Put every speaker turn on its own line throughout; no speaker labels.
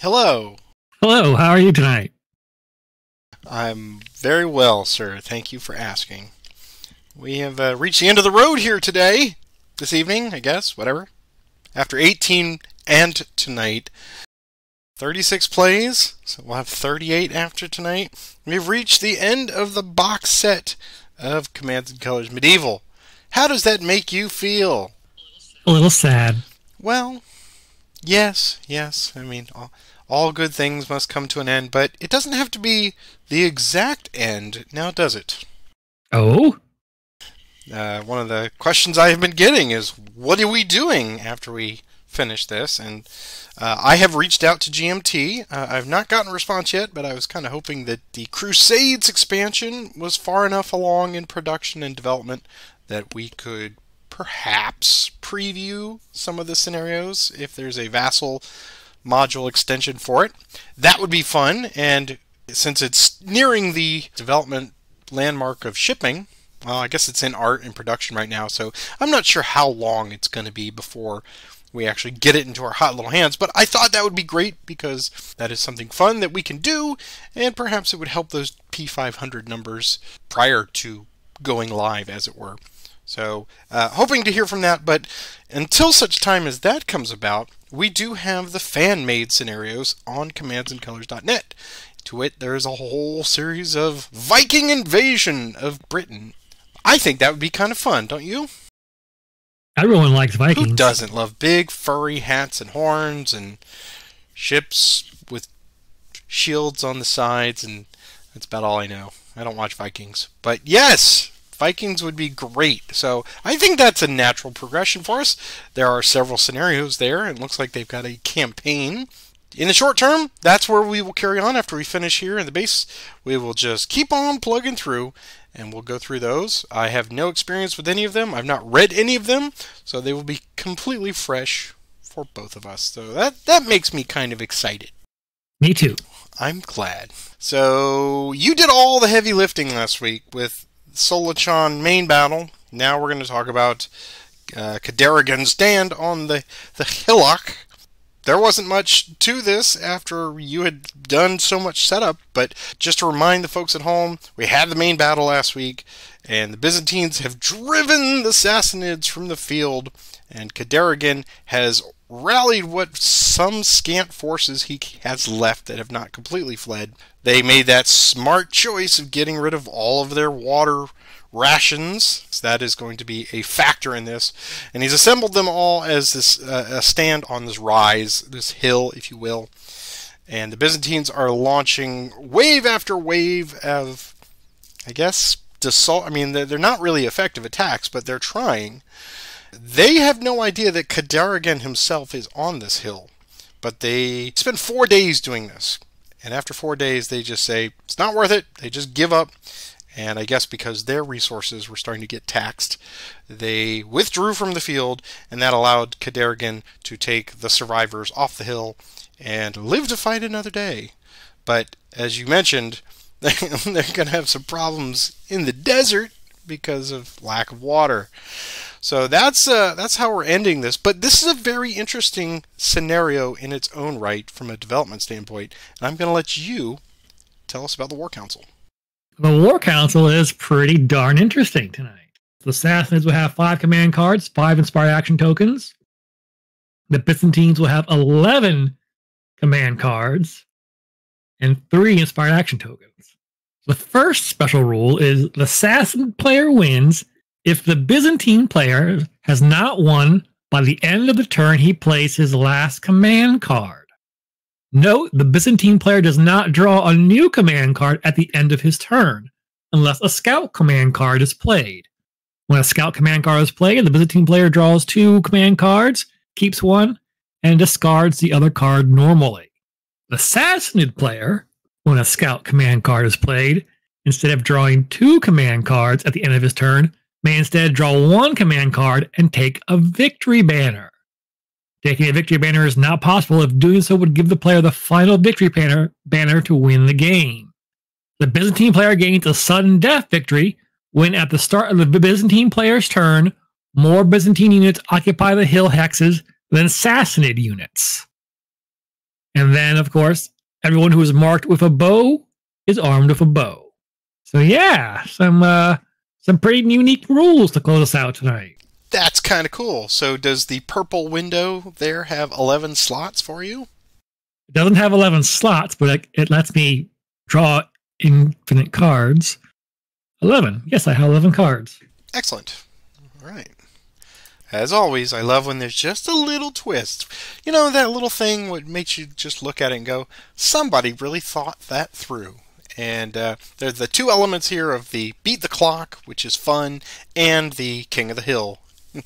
Hello.
Hello, how are you tonight?
I'm very well, sir. Thank you for asking. We have uh, reached the end of the road here today, this evening, I guess, whatever. After 18 and tonight, 36 plays, so we'll have 38 after tonight. We've reached the end of the box set of Commands and Colors Medieval. How does that make you feel?
A little sad.
Well, yes, yes. I mean, all, all good things must come to an end, but it doesn't have to be the exact end, now does it?
Oh?
Uh, one of the questions I have been getting is, what are we doing after we finish this? And uh, I have reached out to GMT. Uh, I've not gotten a response yet, but I was kind of hoping that the Crusades expansion was far enough along in production and development that we could perhaps preview some of the scenarios if there's a vassal module extension for it. That would be fun, and since it's nearing the development landmark of shipping, well, I guess it's in art and production right now, so I'm not sure how long it's going to be before we actually get it into our hot little hands. But I thought that would be great because that is something fun that we can do, and perhaps it would help those P500 numbers prior to going live, as it were. So, uh, hoping to hear from that, but until such time as that comes about, we do have the fan made scenarios on commandsandcolors.net. To it, there is a whole series of Viking invasion of Britain. I think that would be kind of fun, don't you?
Everyone likes Vikings.
Who doesn't love big furry hats and horns and ships with shields on the sides and that's about all I know. I don't watch Vikings. But yes, Vikings would be great. So I think that's a natural progression for us. There are several scenarios there, and it looks like they've got a campaign. In the short term, that's where we will carry on after we finish here in the base. We will just keep on plugging through and we'll go through those. I have no experience with any of them. I've not read any of them, so they will be completely fresh for both of us. So that that makes me kind of excited.
Me too.
I'm glad. So you did all the heavy lifting last week with Solachon main battle. Now we're going to talk about uh, Kardarigan's stand on the the hillock there wasn't much to this after you had done so much setup, but just to remind the folks at home, we had the main battle last week, and the Byzantines have driven the Sassanids from the field, and Kardarigan has rallied what some scant forces he has left that have not completely fled. They made that smart choice of getting rid of all of their water rations. So that is going to be a factor in this. And he's assembled them all as this uh, a stand on this rise, this hill, if you will. And the Byzantines are launching wave after wave of, I guess, assault. I mean, they're, they're not really effective attacks, but they're trying. They have no idea that Kardarigan himself is on this hill, but they spend four days doing this. And after four days, they just say, it's not worth it. They just give up and I guess because their resources were starting to get taxed, they withdrew from the field, and that allowed Kardarigan to take the survivors off the hill and live to fight another day. But as you mentioned, they're going to have some problems in the desert because of lack of water. So that's uh, that's how we're ending this. But this is a very interesting scenario in its own right from a development standpoint, and I'm going to let you tell us about the War Council
the War Council is pretty darn interesting tonight. The Sassanids will have five command cards, five inspired action tokens. The Byzantines will have 11 command cards and three inspired action tokens. The first special rule is the Sassanid player wins if the Byzantine player has not won by the end of the turn he plays his last command card. Note the Byzantine player does not draw a new command card at the end of his turn, unless a scout command card is played. When a scout command card is played, the Byzantine player draws two command cards, keeps one, and discards the other card normally. The Sassanid player, when a scout command card is played, instead of drawing two command cards at the end of his turn, may instead draw one command card and take a victory banner. Taking a victory banner is not possible if doing so would give the player the final victory banner, banner to win the game. The Byzantine player gains a sudden death victory when, at the start of the Byzantine player's turn, more Byzantine units occupy the hill hexes than Sassanid units. And then, of course, everyone who is marked with a bow is armed with a bow. So yeah, some uh, some pretty unique rules to close us out tonight.
That's kind of cool. So, does the purple window there have 11 slots for you?
It doesn't have 11 slots, but it, it lets me draw infinite cards. 11. Yes, I have 11 cards.
Excellent. All right. As always, I love when there's just a little twist. You know, that little thing what makes you just look at it and go, somebody really thought that through. And uh, there's the two elements here of the beat the clock, which is fun, and the king of the hill.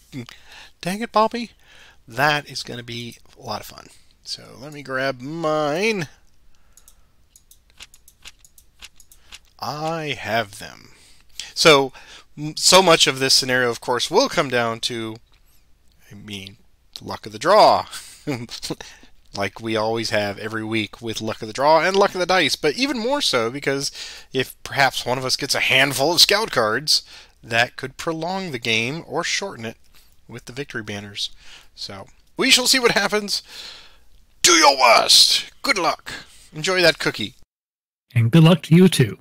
Dang it, Bobby. That is going to be a lot of fun. So let me grab mine. I have them. So, so much of this scenario, of course, will come down to, I mean, the luck of the draw. like we always have every week with luck of the draw and luck of the dice, but even more so because if perhaps one of us gets a handful of scout cards, that could prolong the game or shorten it with the victory banners. So, we shall see what happens. Do your worst. Good luck. Enjoy that cookie.
And good luck to you too.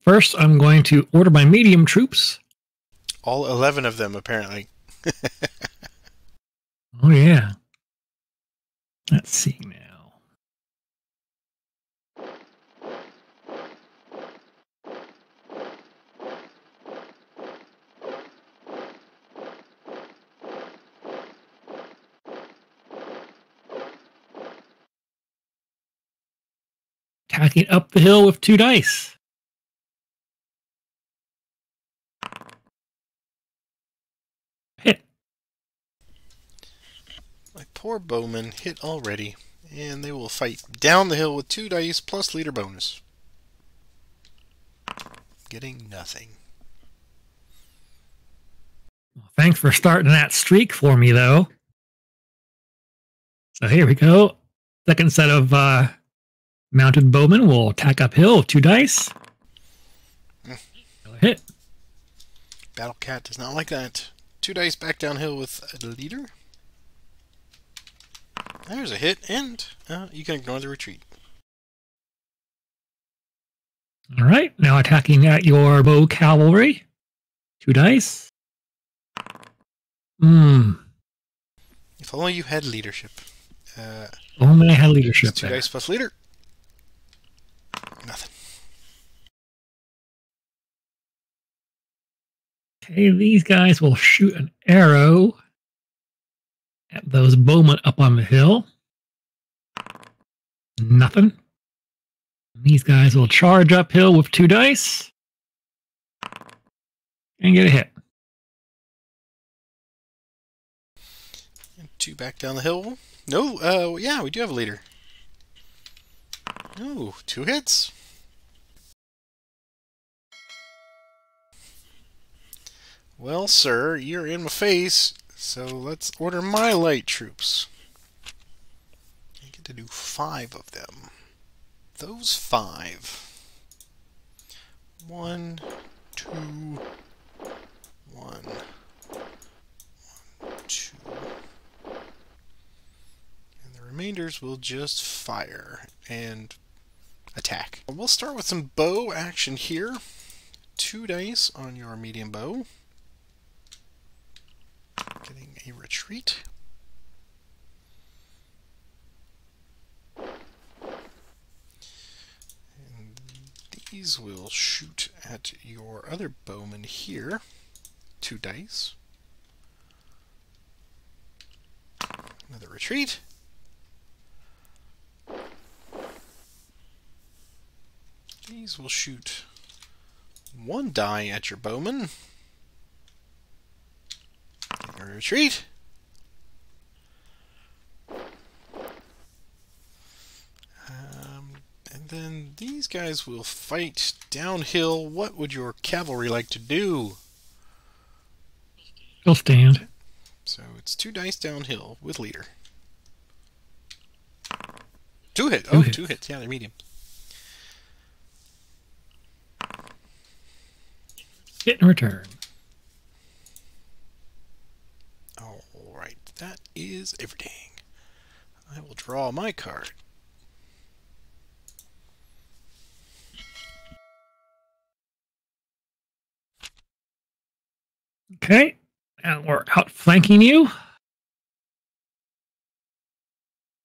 First, I'm going to order my medium troops.
All 11 of them, apparently.
oh, yeah. Let's see now. Attacking up the hill with two dice. Hit.
My poor bowman hit already, and they will fight down the hill with two dice plus leader bonus. Getting nothing.
Thanks for starting that streak for me, though. So here we go. Second set of uh, mounted bowmen will attack uphill. Two dice.
Mm.
Hit.
Battle Cat does not like that. Two dice back downhill with a leader. There's a hit, and uh, you can ignore the retreat.
All right, now attacking at your bow cavalry. Two dice. Hmm.
If only you had leadership. Uh,
only I had leadership.
Two there. dice plus leader. Nothing.
Okay, these guys will shoot an arrow at those bowmen up on the hill. Nothing. These guys will charge uphill with two dice and get a hit.
Two back down the hill. No, uh, yeah, we do have a leader. Ooh, two hits. Well, sir, you're in my face, so let's order my light troops. I get to do five of them. Those five. One, two, one, one, two. And the remainders will just fire and attack. We'll start with some bow action here. Two dice on your medium bow. Getting a retreat. And these will shoot at your other bowman here. Two dice. Another retreat. These will shoot one die at your bowman. Retreat. Um, and then these guys will fight downhill. What would your cavalry like to do?
They'll stand.
So it's two dice downhill with leader. Two hit. Two oh, hits. two hits. Yeah, they're medium.
Hit and return.
Alright, that is everything. I will draw my card.
Okay. And we're outflanking you.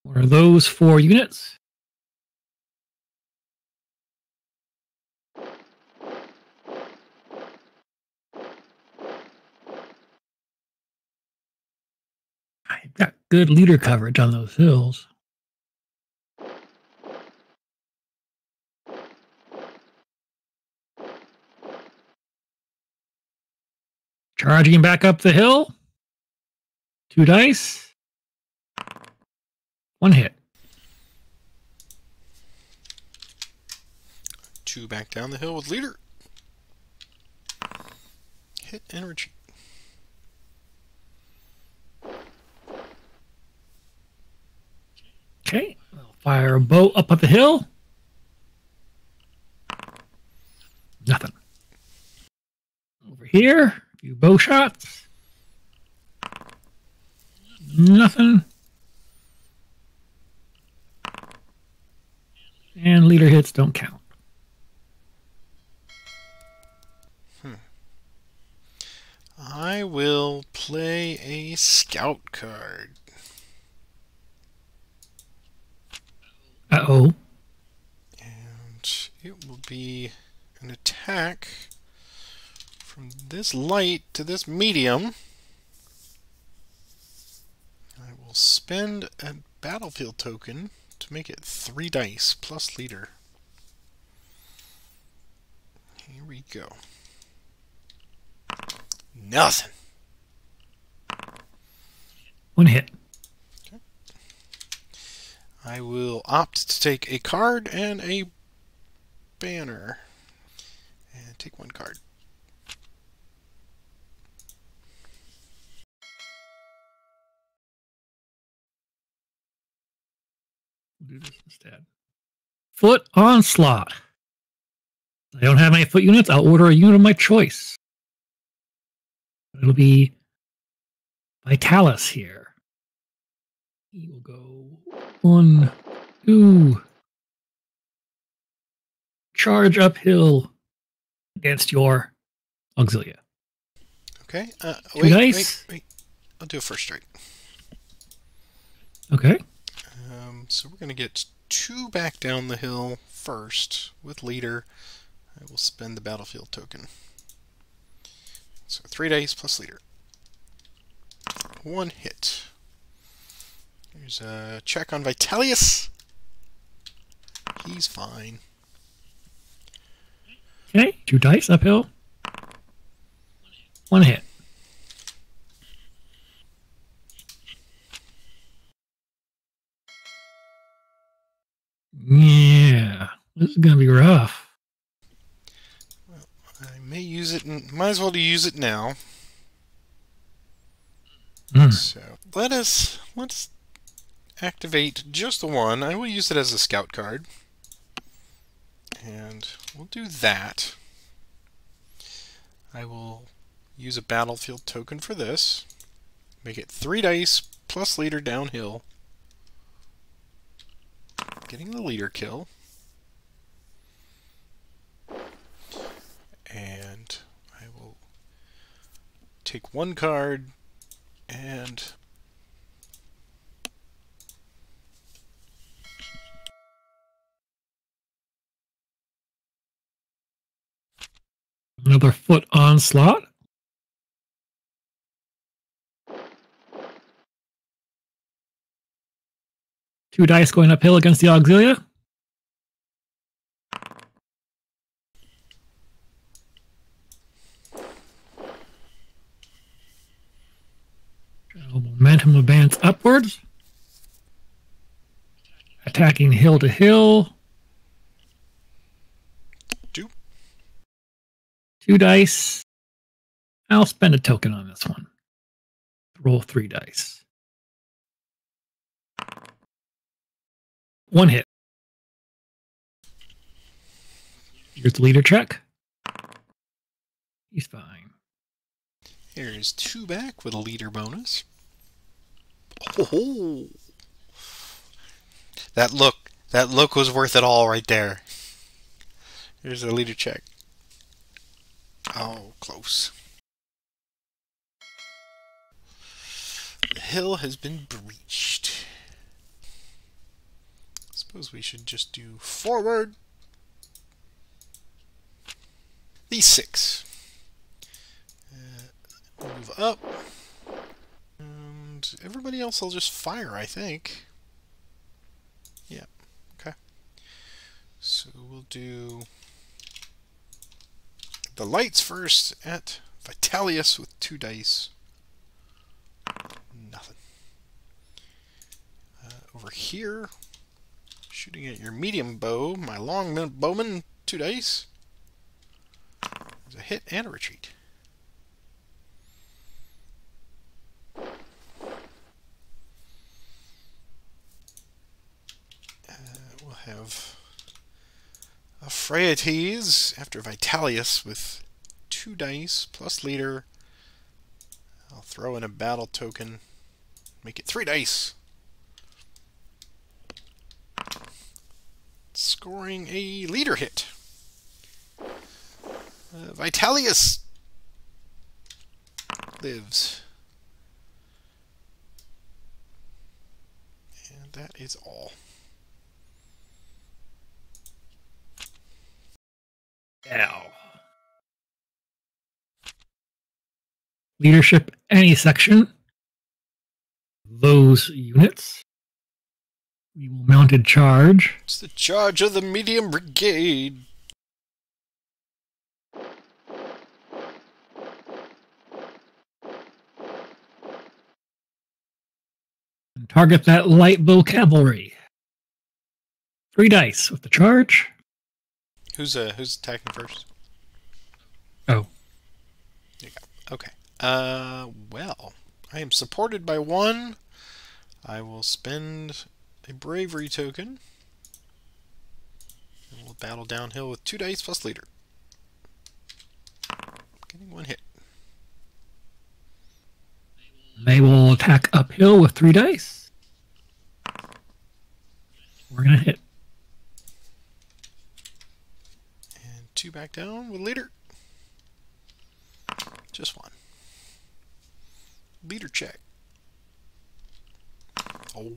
What are those four units? I've got good leader coverage on those hills. Charging back up the hill. Two dice. One hit.
Two back down the hill with leader. Hit and retreat.
Okay. I'll fire a bow up at the hill. Nothing. Over here, a few bow shots. Nothing. And leader hits don't count. Hmm.
I will play a scout card.
Uh oh.
And it will be an attack from this light to this medium. I will spend a battlefield token to make it three dice plus leader. Here we go. Nothing.
One hit.
I will opt to take a card and a banner. And take one card.
Do this instead. Foot onslaught. I don't have any foot units. I'll order a unit of my choice. It'll be Vitalius here. He will go one, two, charge uphill against your auxilia.
Okay. Uh, wait,
dice.
wait, wait. I'll do a first strike.
Okay.
Um, so we're going to get two back down the hill first with leader. I will spend the battlefield token. So three dice plus leader. One hit. Here's a check on Vitalius. He's fine.
Okay. Two dice uphill. One hit. Yeah. This is going to be rough.
Well, I may use it. In, might as well use it now.
Mm.
So let us let's activate just the one. I will use it as a scout card, and we'll do that. I will use a battlefield token for this. Make it three dice plus leader downhill. Getting the leader kill. And I will take one card and
Another foot onslaught. Two dice going uphill against the auxilia. Momentum advance upwards. Attacking hill to hill.
Two.
Two dice. I'll spend a token on this one. Roll three dice. One hit. Here's the leader check. He's fine.
Here's two back with a leader bonus. Oh, that look, that look was worth it all right there. Here's a leader check. Oh, close. The hill has been breached. Suppose we should just do forward. These six. Uh, move up. And everybody else I'll just fire, I think. Yeah, okay. So we'll do the lights first at Vitalius with two dice. Nothing. Uh, over here, shooting at your medium bow, my long bowman, two dice. There's a hit and a retreat. Uh, we'll have Phraates after Vitalius with two dice plus leader. I'll throw in a battle token. Make it three dice. Scoring a leader hit. Uh, Vitalius lives. And that is all.
Leadership, any section. Those units. We will mounted charge.
It's the charge of the medium brigade.
And target that light bow cavalry. Three dice with the charge.
Who's uh who's attacking first?
Oh.
There you go. Okay. Uh well. I am supported by one. I will spend a bravery token. And we'll battle downhill with two dice plus leader. Getting one hit.
They will attack uphill with three dice. We're gonna hit.
And two back down with leader. Just one. Leader check. Oh.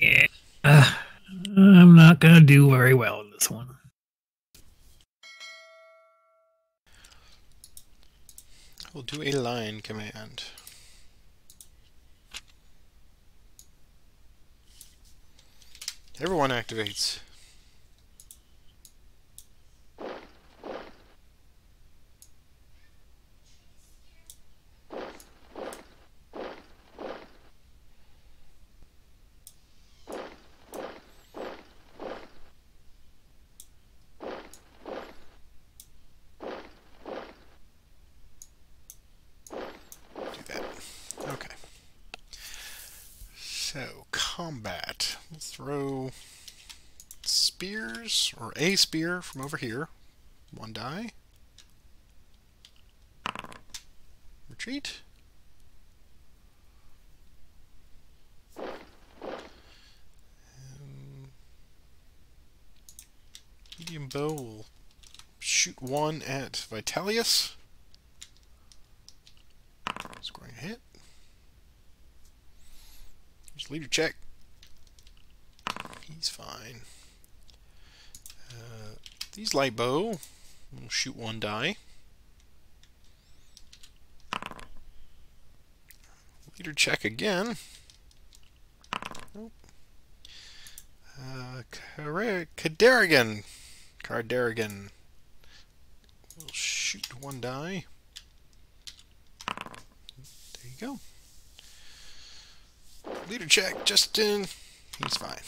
Yeah. Uh, I'm not gonna do very well in this one.
We'll do a line command. Everyone activates. Do that. Okay. So, combat. We'll throw spears, or a spear from over here. One die. Retreat. Um, medium bow will shoot one at Vitalius. Scoring a hit. Just leader check. He's fine. These light bow will shoot one die. Leader check again. Nope. Uh, Kardarigan. Kardarigan will shoot one die. There you go. Leader check, Justin. He's fine.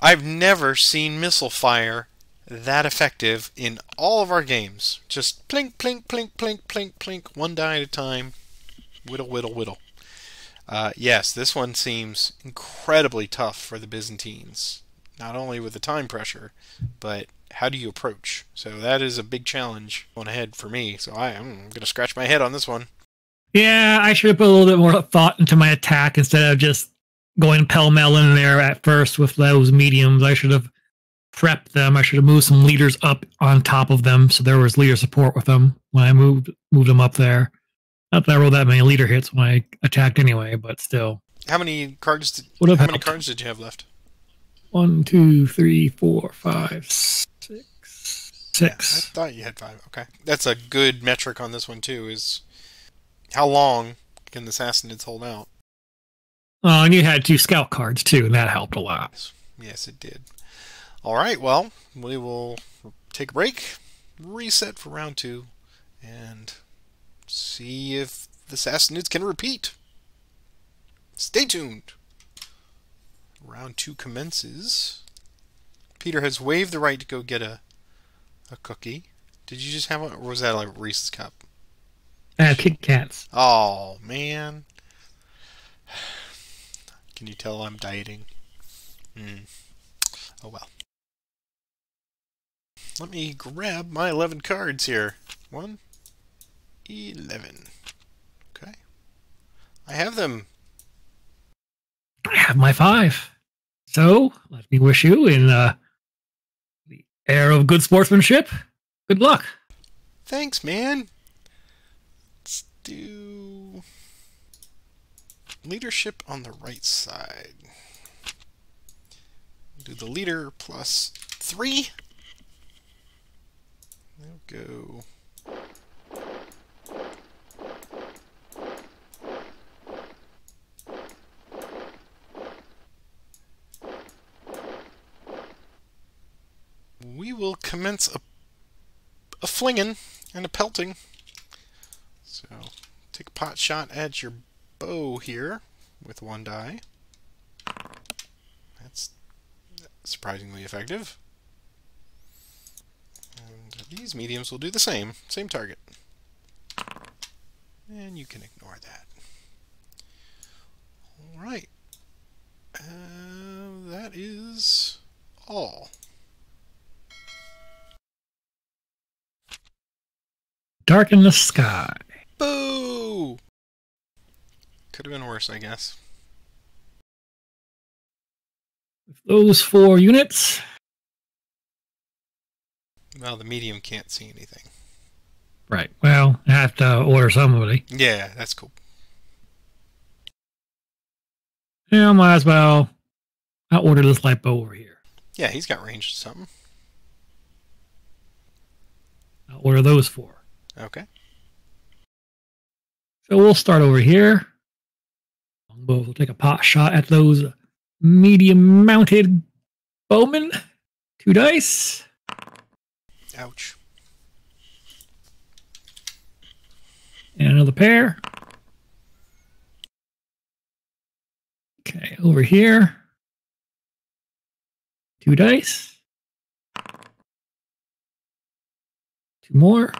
I've never seen missile fire that effective in all of our games. Just plink, plink, plink, plink, plink, plink, one die at a time. Whittle, whittle, whittle. Uh, yes, this one seems incredibly tough for the Byzantines. Not only with the time pressure, but how do you approach? So that is a big challenge going ahead for me. So I am going to scratch my head on this one.
Yeah, I should have put a little bit more thought into my attack instead of just going pell mell in there at first with those mediums. I should have prepped them. I should have moved some leaders up on top of them so there was leader support with them when I moved moved them up there. Not that I rolled that many leader hits when I attacked anyway, but still.
How many cards? Did,
Would
how many
helped.
cards did you have left?
One, two, three, four, five, six,
I thought you had five. Okay, that's a good metric on this one too. Is how long can the Sassanids hold out?
Oh, and you had two scout cards too, and that helped a lot.
Yes, it did. All right, well, we will take a break, reset for round two, and see if the Sassanids can repeat. Stay tuned. Round two commences. Peter has waived the right to go get a a cookie. Did you just have one, or was that like Reese's cup?
I have Kit Kats.
Oh man. Can you tell I'm dieting? Hmm. Oh well. Let me grab my 11 cards here. 1, 11. Okay. I have them.
I have my five. So let me wish you, in uh, the air of good sportsmanship, good luck.
Thanks, man. Let's do leadership on the right side. Do the leader plus three. There we go. We will commence a a flinging and a pelting. So take a pot shot at your bow here with one die. That's surprisingly effective. And these mediums will do the same, same target. And you can ignore that. Alright. Uh, that is all.
Dark in the sky.
Boo! Could have been worse, I guess.
Those four units.
Well, the medium can't see anything.
Right. Well, I have to order somebody.
Yeah, that's cool.
Yeah, might as well. I'll order this lipo over here.
Yeah, he's got range to something.
I'll order those four.
Okay.
So we'll start over here. Longbow will take a pot shot at those medium mounted bowmen. Two dice.
Ouch.
And another pair. Okay, over here. Two dice. Two more.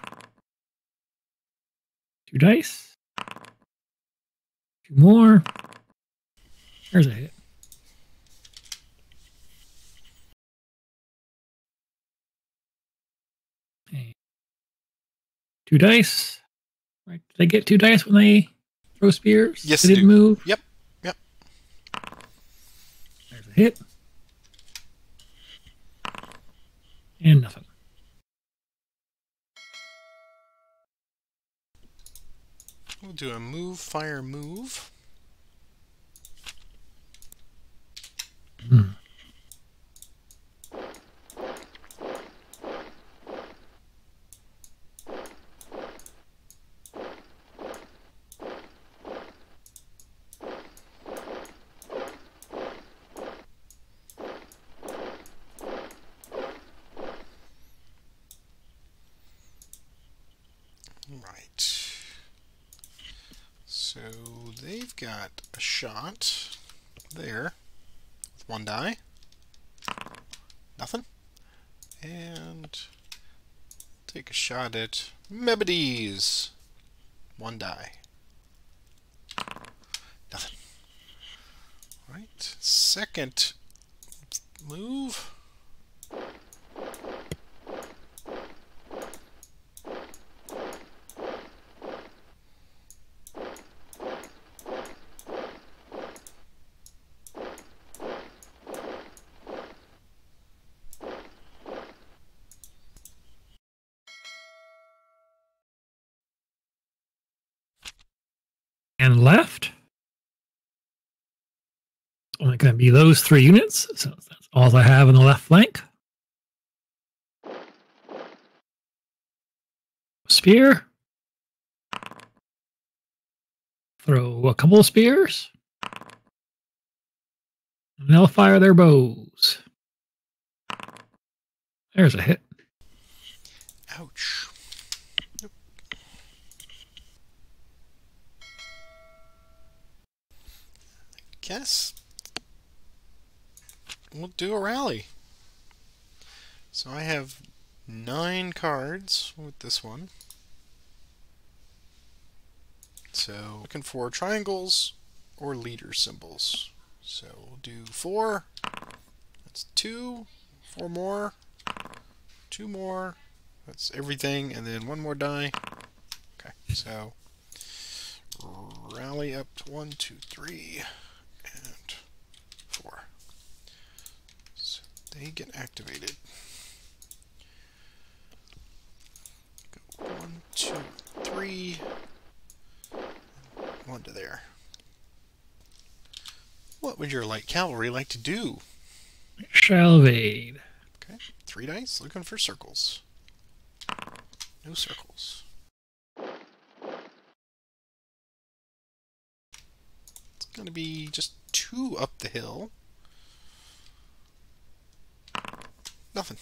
Two dice. Two more. There's a hit. Okay. Two dice. Right. Did they get two dice when they throw spears?
Yes,
they
they
didn't
do.
move.
Yep, yep.
There's a hit. And nothing.
We'll do a move, fire, move.
Hmm.
Right. So they've got a shot there with one die. Nothing. And take a shot at Mebodes. One die. Nothing. Right. Second move.
and left. It's only going to those three units, so that's all I have in the left flank. Spear. Throw a couple of spears. And they'll fire their bows. There's a hit.
Ouch. Guess we'll do a rally. So I have nine cards with this one. So looking for triangles or leader symbols. So we'll do four. That's two. Four more. Two more. That's everything. And then one more die. Okay, so rally up to one, two, three, and four. So they get activated. Go one, two, three, one to there. What would your light cavalry like to do?
Shall evade.
Okay, three dice, looking for circles. No circles. It's gonna be just two up the hill. Nothing.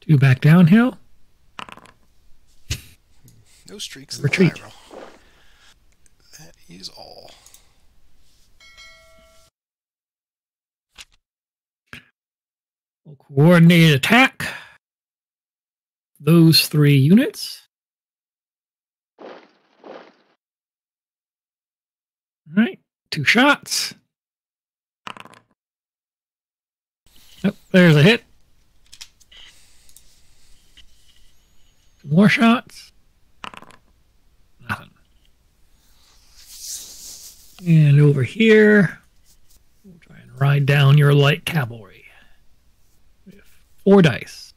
Two back downhill.
No streaks.
Retreat.
That is all.
We'll coordinate attack. Those three units. All right, two shots. Oh, there's a hit. More shots. Nothing. And over here, we'll try and ride down your light cavalry. We have four dice.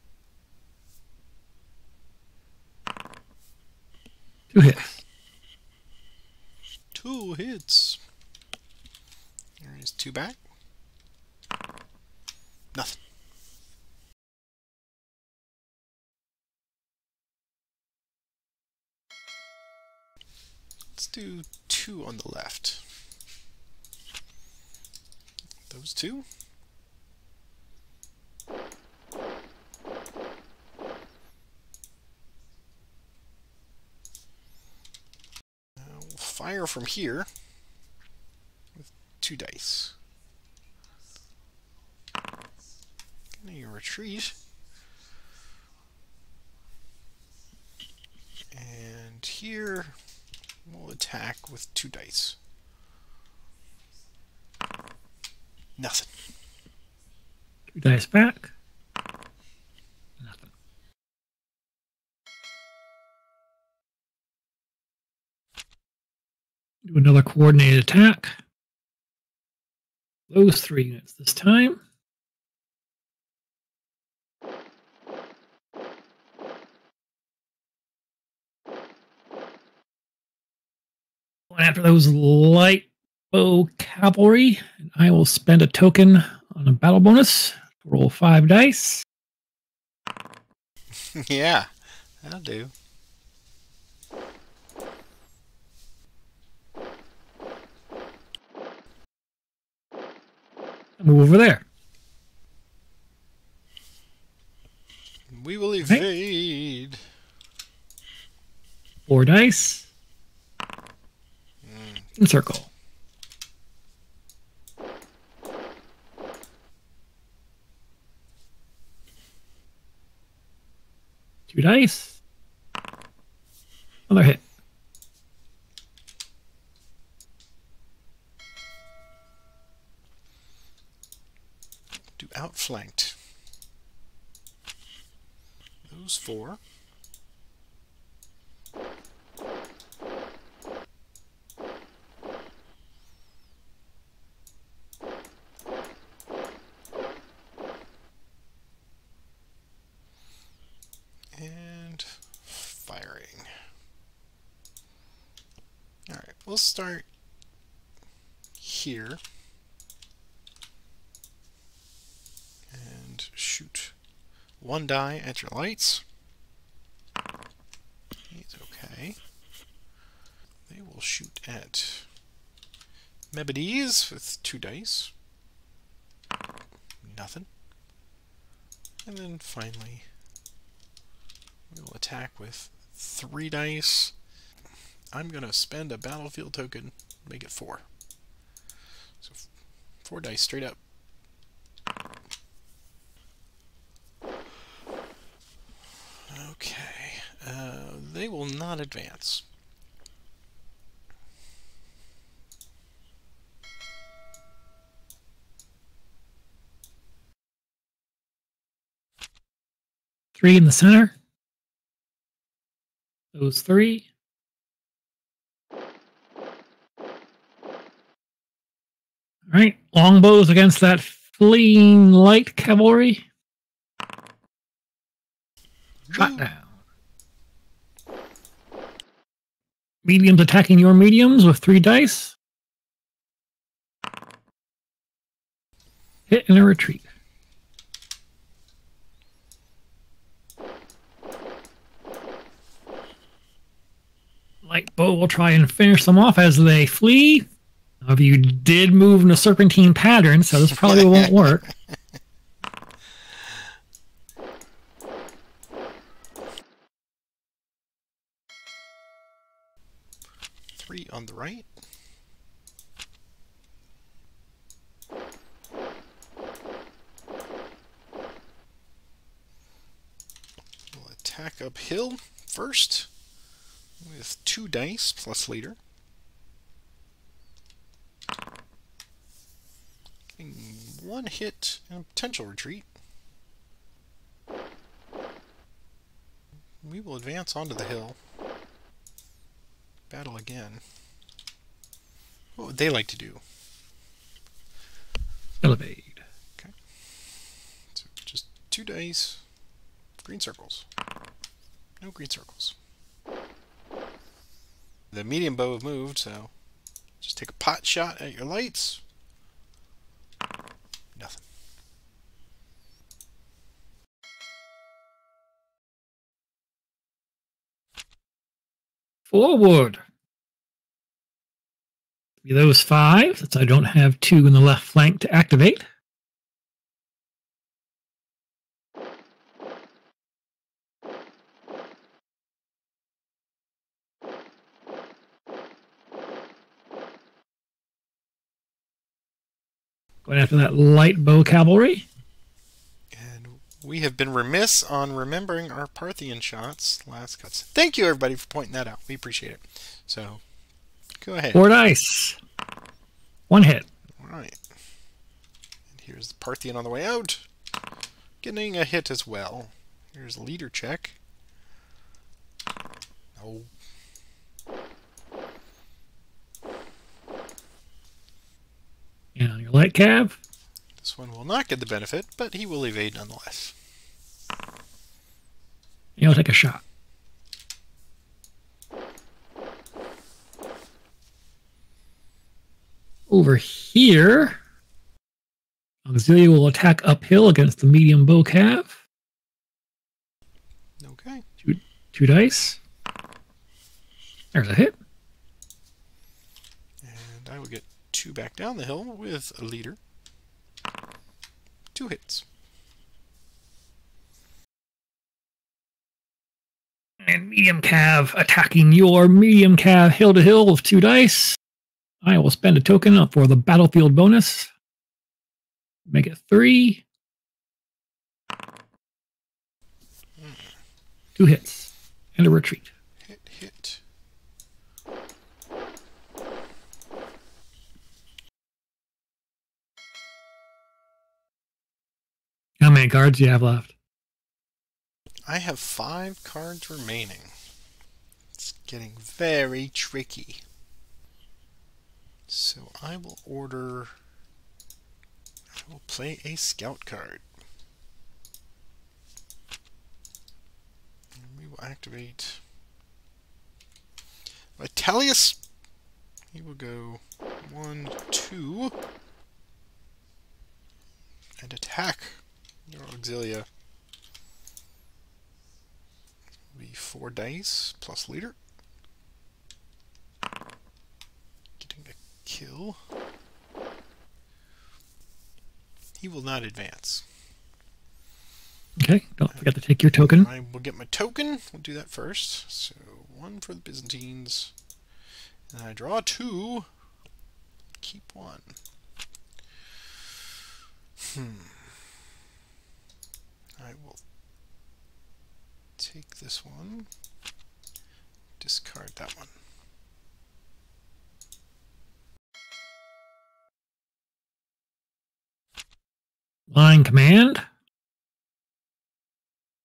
Two hits.
Two hits. There is two back. Nothing. Let's do two on the left. Those two. Fire from here with two dice. You retreat. And here we'll attack with two dice. Nothing.
Two dice back. Nothing. Do another coordinated attack. Those three units this time. After those light bow cavalry, and I will spend a token on a battle bonus. Roll five dice.
yeah, that'll do.
Move over there.
We will evade.
Four dice. Circle. Two dice. Another hit.
Do outflanked. Those four. And firing. We'll start here. And shoot one die at your lights. Okay. They will shoot at Mebodes with two dice. Nothing. And then finally, we will attack with three dice. I'm going to spend a battlefield token, make it four. So four dice straight up. Okay, uh, they will not advance.
Three in the center. Those three. Right, longbows against that fleeing light cavalry. Shot down. Mediums attacking your mediums with three dice. Hit and a retreat. Light bow will try and finish them off as they flee. Now, if you did move in a serpentine pattern, so this probably won't work.
Three on the right. We'll attack uphill first with two dice plus leader. Getting one hit and a potential retreat. We will advance onto the hill. Battle again. What would they like to do?
Elevate.
So just two dice, green circles. No green circles. The medium bow have moved, so just take a pot shot at your lights. Nothing.
Forward. Be those five, since I don't have two in the left flank to activate. Going after that light bow cavalry.
We have been remiss on remembering our Parthian shots last cuts. Thank you, everybody, for pointing that out. We appreciate it. So, go ahead.
Four dice. One hit.
All right. And here's the Parthian on the way out. Getting a hit as well. Here's a leader check. No.
And on your light cav.
This one will not get the benefit, but he will evade nonetheless.
You'll take a shot. Over here, Auxilia will attack uphill against the medium bow cav.
Okay.
Two dice. There's a hit.
And I will get two back down the hill with a leader. Two hits.
And medium cav attacking your medium cav hill to hill with two dice. I will spend a token for the battlefield bonus. Make it three. Two hits and a retreat.
Hit, hit.
How many cards do you have left?
I have five cards remaining. It's getting very tricky. So I will order. I will play a scout card. And we will activate Vitalius he will go one, two, and attack your Auxilia. Be four dice plus leader. Getting a kill. He will not advance.
Okay, don't forget to take your token.
I will get my token. We'll do that first. So one for the Byzantines. And I draw two. Keep one. Hmm. I will take this one. Discard that one.
Line command.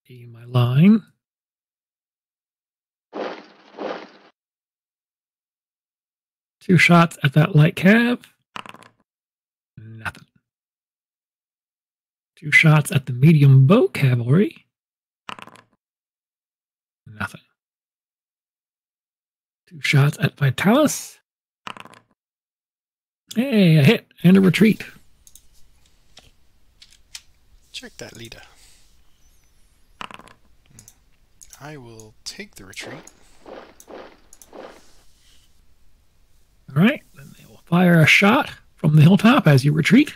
See my line. Two shots at that light cav. Nothing. Two shots at the medium bow cavalry. Nothing. Two shots at Vitalius. Hey, a hit and a retreat.
Check that leader. I will take the retreat.
All right, then they will fire a shot from the hilltop as you retreat,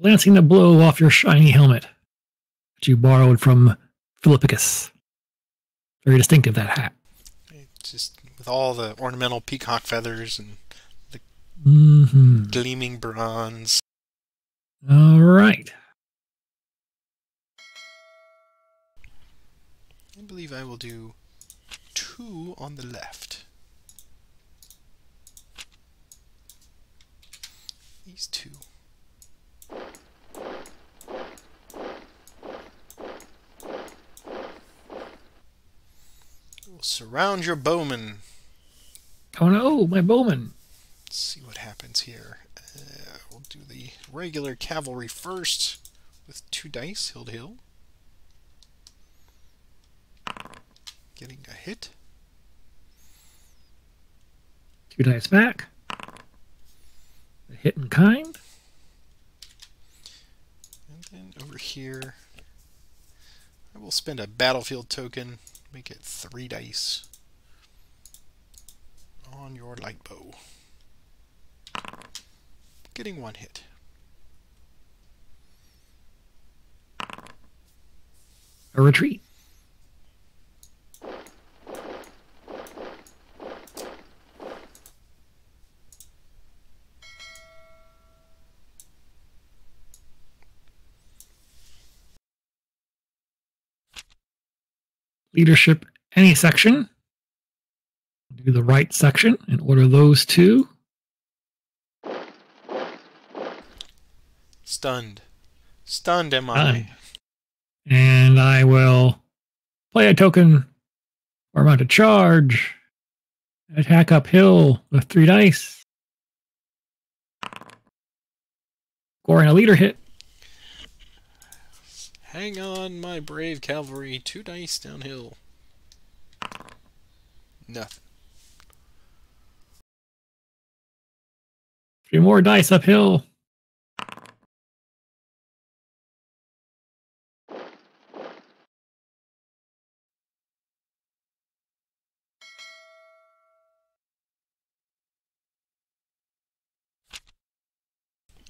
glancing the blow off your shiny helmet that you borrowed from Philippicus. Very distinctive, that hat.
It just with all the ornamental peacock feathers and
hmm
gleaming bronze.
All right.
I believe I will do two on the left. These two. We'll surround your bowman.
Oh no, my bowman.
Let's see what happens here. Uh, we'll do the regular cavalry first with two dice, hill to hill. Getting a hit.
Two dice back. A hit in kind.
And then over here, I will spend a battlefield token, make it three dice on your light bow. Getting one hit.
A retreat. Leadership, any section. Do the right section and order those two.
Stunned. Stunned am I.
Aye. And I will play a token or mount a charge. Attack uphill with three dice. Scoring a leader hit.
Hang on, my brave cavalry. Two dice downhill. Nothing.
Three more dice uphill.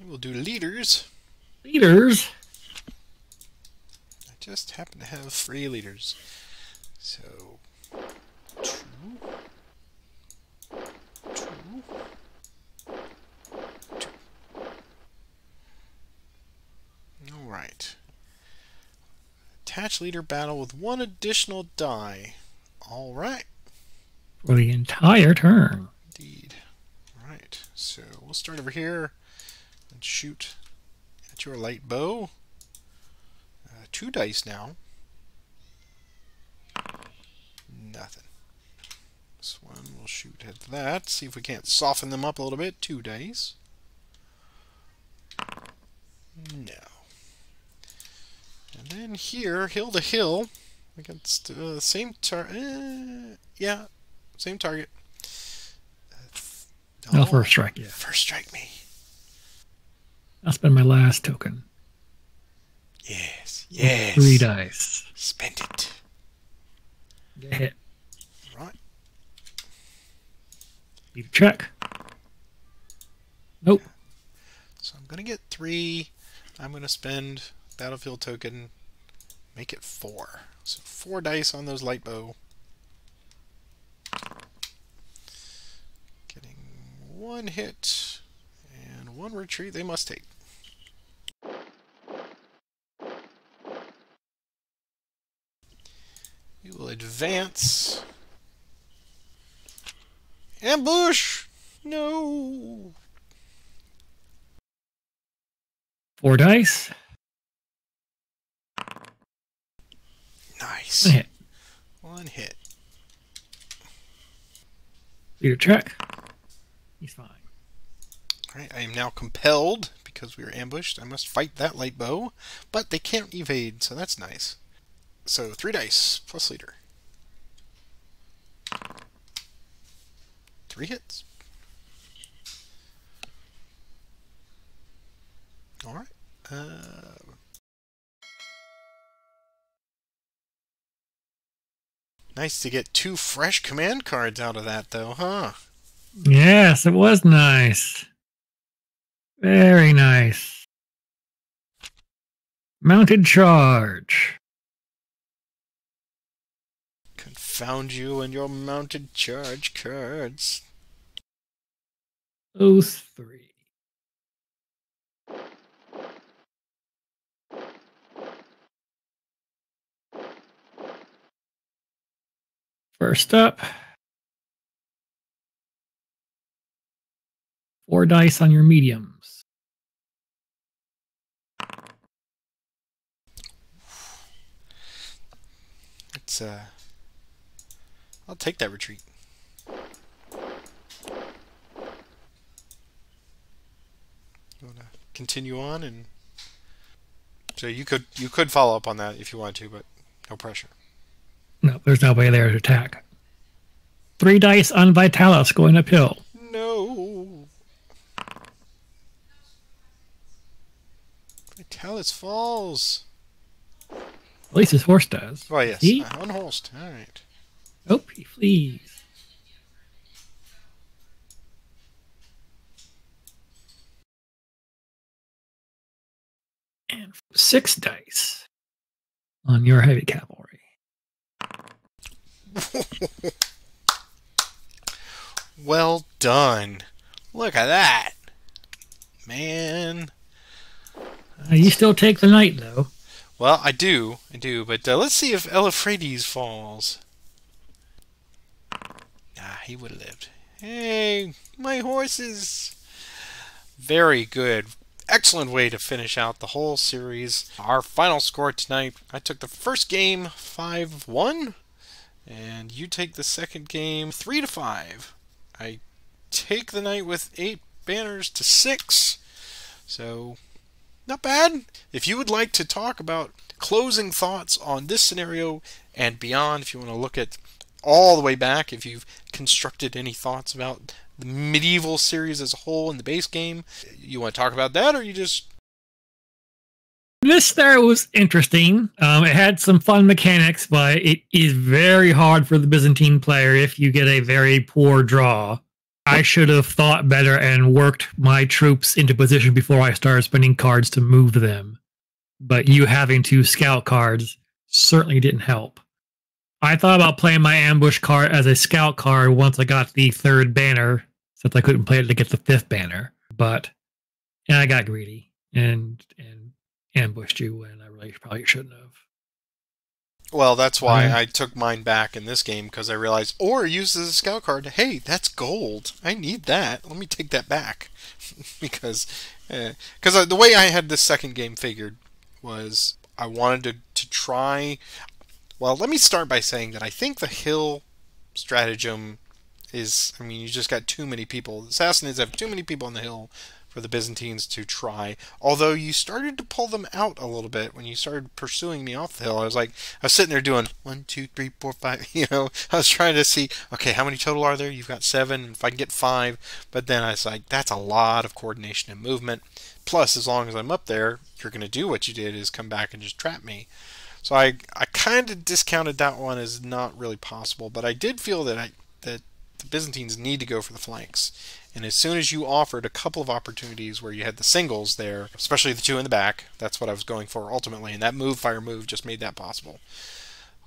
We'll do leaders.
Leaders.
Just happen to have three leaders. So, two, two, two. Alright. Attach leader battle with one additional die. Alright,
For the entire turn.
indeed. Right, so we'll start over here and shoot at your light bow. Uh, two dice now. Nothing. This one will shoot at that. See if we can't soften them up a little bit. Two dice. No. And then here, hill to hill, against uh, same tar. Uh, yeah, same target.
No,
Oh,
first strike, yeah.
First strike me.
I'll spend my last token.
Yes. Yes.
Three dice.
Spend it.
Get hit.
Right.
Need a check. Nope.
So I'm gonna get three. I'm gonna spend battlefield token. Make it four. So four dice on those light bow. Getting one hit and one retreat they must take. We will advance. Ambush! No!
Four dice.
Nice.
One hit.
One hit.
A check. He's fine.
Alright, I am now compelled, because we were ambushed, I must fight that light bow, but they can't evade, so that's nice. So, three dice, plus leader. Three hits. Alright. Uh, nice to get two fresh command cards out of that, though, huh?
Yes, it was nice. Very nice. Mounted charge.
Confound you and your mounted charge cards.
Oath three. First up, four dice on your mediums.
It's uh I'll take that retreat. You wanna continue on and so you could you could follow up on that if you want to, but no pressure.
No, there's nobody there to attack. Three dice on Vitalius going uphill.
No. Vitalius falls.
At least his horse does.
Oh yes,
See?
unhorsed. All right.
Oh, he flees. And six dice on your heavy cavalry.
well done. Look at that, man.
Uh, you still take the knight, though.
Well, I do, I do, but uh, let's see if Iliphredas falls. Ah, he would have lived. Hey, my horses! Very good. Excellent way to finish out the whole series. Our final score tonight, I took the first game 5-1, and you take the second game 3-5. I take the night with 8 banners to 6, so not bad. If you would like to talk about closing thoughts on this scenario and beyond, if you want to look at all the way back, if you've constructed any thoughts about the medieval series as a whole in the base game, you want to talk about that, or you just
This there was interesting. Um, it had some fun mechanics, but it is very hard for the Byzantine player if you get a very poor draw. I should have thought better and worked my troops into position before I started spending cards to move them. But you having two scout cards certainly didn't help. I thought about playing my ambush card as a scout card once I got the third banner, since I couldn't play it to get the fifth banner. But and I got greedy and and ambushed you when I really probably shouldn't have.
Well, that's why
Mhm.
I took mine back in this game because I realized, or use as a scout card. Hey, that's gold. I need that. Let me take that back because because uh, the way I had this second game figured was I wanted to to try. Well, let me start by saying that I think the hill stratagem is. I mean, you just got too many people. The Sassanids have too many people on the hill for the Byzantines to try. Although you started to pull them out a little bit when you started pursuing me off the hill. I was like, I was sitting there doing one, two, three, four, five. You know, I was trying to see, okay, how many total are there? You've got seven. If I can get five, but then I was like, that's a lot of coordination and movement. Plus, as long as I'm up there, you're going to do what you did is come back and just trap me. So I, I kind of discounted that one as not really possible, but I did feel that I that the Byzantines need to go for the flanks. And as soon as you offered a couple of opportunities where you had the singles there, especially the two in the back, that's what I was going for ultimately. And that move, fire move, just made that possible.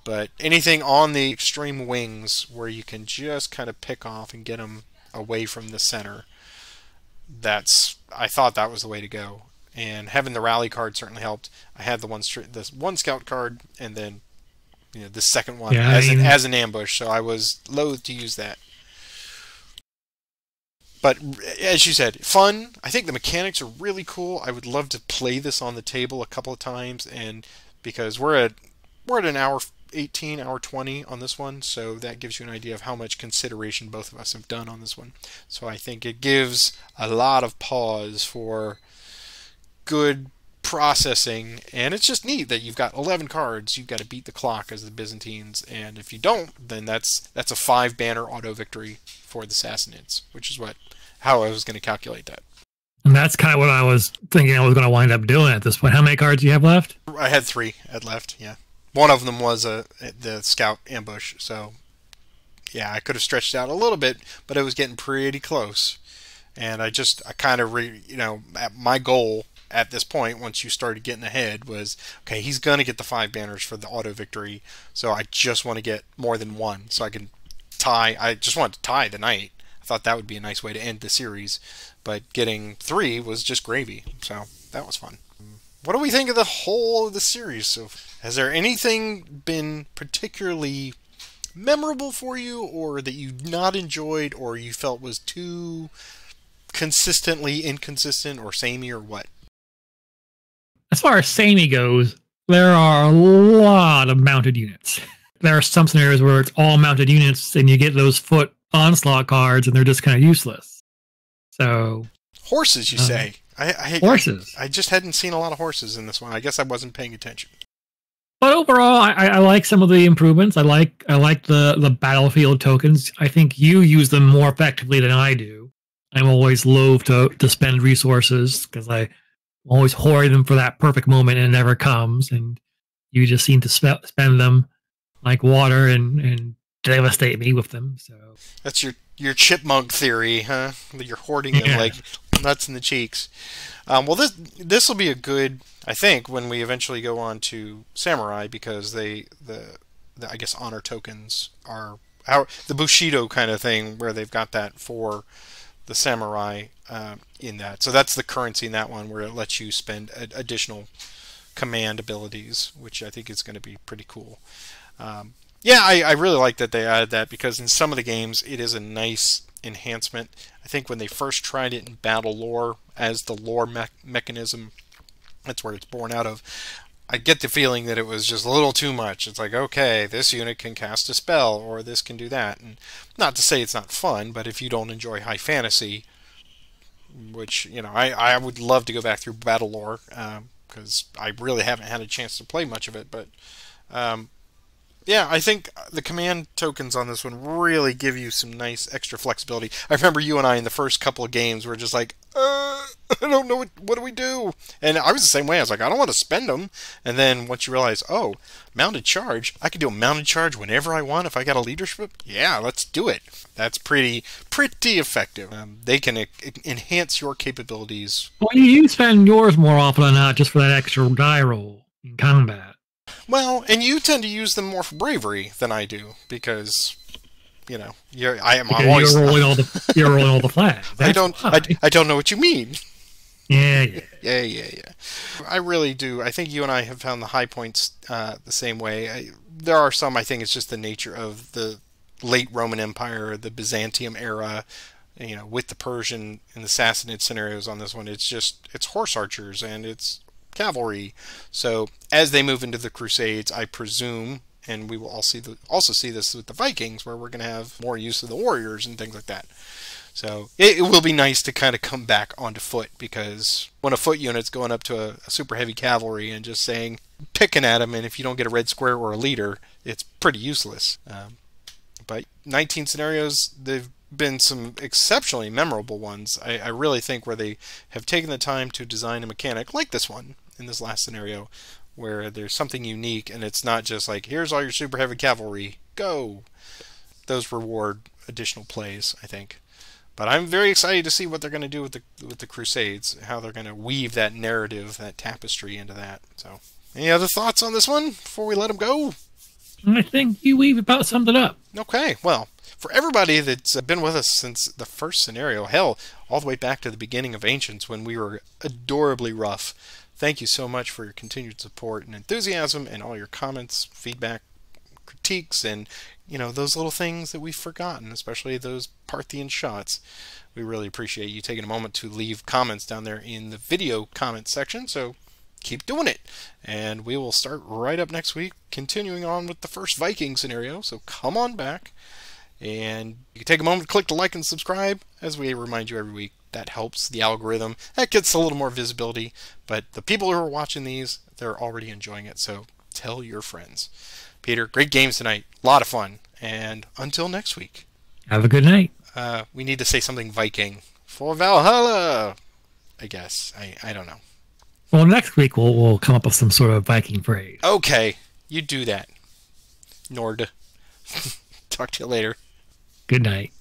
But anything on the extreme wings where you can just kind of pick off and get them away from the center, that's I thought that was the way to go and having the rally card certainly helped. I had the one this one scout card, and then you know the second one yeah, as, an, as an ambush. So I was loath to use that. But as you said, fun. I think the mechanics are really cool. I would love to play this on the table a couple of times, and because we're at we're at an hour 18, hour 20 on this one, so that gives you an idea of how much consideration both of us have done on this one. So I think it gives a lot of pause for good processing, and it's just neat that you've got 11 cards. You've got to beat the clock as the Byzantines, and if you don't, then that's that's a five banner auto victory for the Sassanids, which is what how I was going to calculate that.
And that's kind of what I was thinking I was going to wind up doing at this point. How many cards do you have left?
I had three at left. Yeah, one of them was a the scout ambush. So yeah, I could have stretched out a little bit, but it was getting pretty close. And I just I kind of re, you know my goal at this point, once you started getting ahead, was okay, he's going to get the five banners for the auto victory. So I just want to get more than one so I can tie. I just wanted to tie the night. I thought that would be a nice way to end the series. But getting three was just gravy. So that was fun. What do we think of the whole of the series? So, has there anything been particularly memorable for you, or that you not enjoyed, or you felt was too consistently inconsistent, or samey, or what?
As far as samey goes, there are a lot of mounted units. There are some scenarios where it's all mounted units and you get those foot onslaught cards and they're just kind of useless. So
horses, you uh, say? I, I
horses.
I, I, just hadn't seen a lot of horses in this one. I guess I wasn't paying attention.
But overall, I, I like some of the improvements. I like I like the the battlefield tokens. I think you use them more effectively than I do. I'm always loath to to spend resources because I always hoarding them for that perfect moment and it never comes. And you just seem to sp- spend them like water and and devastate me with them. So
that's your your chipmunk theory huh? You're hoarding them yeah. like nuts in the cheeks. Um, well this this will be a good i think when we eventually go on to samurai because they the, the i guess honor tokens are how the bushido kind of thing where they've got that for the samurai uh, in that. So that's the currency in that one where it lets you spend additional command abilities, which I think is going to be pretty cool. Um, yeah, I, I, really like that they added that because in some of the games it is a nice enhancement. I think when they first tried it in Battle Lore as the lore me mechanism, that's where it's born out of. I get the feeling that it was just a little too much. It's like, okay, this unit can cast a spell, or this can do that. And not to say it's not fun, but if you don't enjoy high fantasy, which, you know, I, I would love to go back through Battle Lore, because um, I really haven't had a chance to play much of it, but um, yeah, I think the command tokens on this one really give you some nice extra flexibility. I remember you and I in the first couple of games were just like, uh, I don't know what what do we do, and I was the same way. I was like, I don't want to spend them, and then once you realize, oh, mounted charge, I can do a mounted charge whenever I want if I got a leadership. Yeah, let's do it. That's pretty pretty effective. Um, they can enhance your capabilities.
Well, you spend yours more often than not just for that extra die roll in combat.
Well, and you tend to use them more for bravery than I do because you know you're I am because always
you're rolling all the you're rolling all the flags.
I don't I, I don't know what you mean.
Yeah, yeah,
yeah, yeah, yeah. I really do. I think you and I have found the high points uh, the same way. I, there are some. I think it's just the nature of the late Roman Empire, the Byzantium era. You know, with the Persian and the Sassanid scenarios on this one, it's just it's horse archers and it's cavalry. So as they move into the Crusades, I presume, and we will all see the, also see this with the Vikings, where we're going to have more use of the warriors and things like that. So it, it will be nice to kind of come back onto foot because when a foot unit's going up to a, a super heavy cavalry and just saying picking at them, and if you don't get a red square or a leader, it's pretty useless. Um, but 19 scenarios, they've been some exceptionally memorable ones. I, I, really think where they have taken the time to design a mechanic like this one in this last scenario, where there's something unique and it's not just like here's all your super heavy cavalry, go. Those reward additional plays, I think. But I'm very excited to see what they're going to do with the with the Crusades, how they're going to weave that narrative, that tapestry into that. So, any other thoughts on this one before we let them go?
I think you weave about summed it up.
Okay, well, for everybody that's uh, been with us since the first scenario, hell, all the way back to the beginning of Ancients when we were adorably rough. Thank you so much for your continued support and enthusiasm and all your comments, feedback, critiques, and you know, those little things that we've forgotten, especially those Parthian shots. We really appreciate you taking a moment to leave comments down there in the video comment section. So keep doing it. And we will start right up next week, continuing on with the first Viking scenario. So come on back. And you can take a moment to click the like and subscribe, as we remind you every week. That helps the algorithm. That gets a little more visibility. But the people who are watching these, they're already enjoying it. So tell your friends. Peter, great games tonight. A lot of fun. And until next week.
Have a good night.
Uh, we need to say something Viking for Valhalla. I guess. I, I don't know.
Well, next week we'll, we'll come up with some sort of Viking phrase.
Okay. You do that. Nord. Talk to you later.
Good night.